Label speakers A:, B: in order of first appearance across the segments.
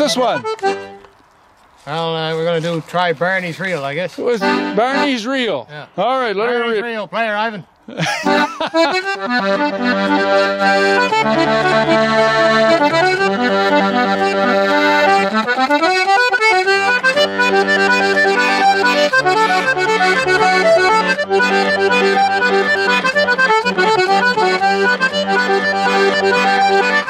A: What's this one?
B: Well, uh, we're going to do try Barney's Reel, I guess.
A: What's Barney's Reel.
B: Yeah.
A: All right, let her
B: Barney's
A: read.
B: Reel, player Ivan.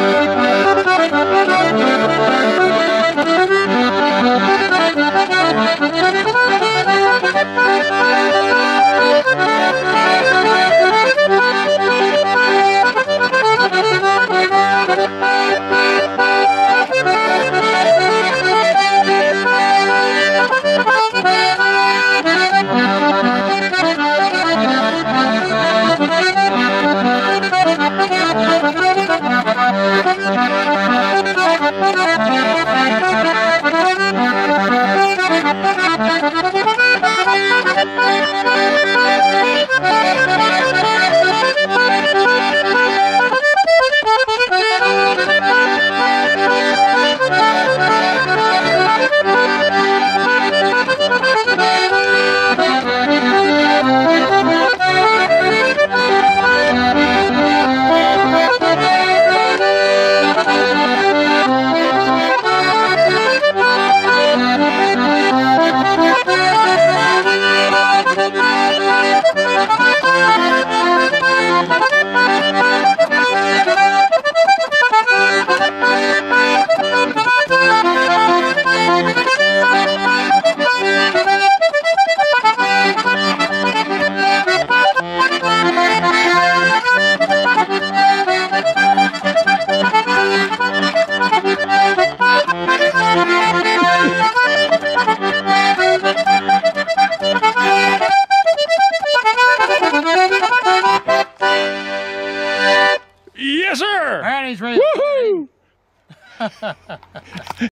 B: Thank you. Thank you.
A: Yes, sir.
B: Barney's Reel.
A: Woohoo!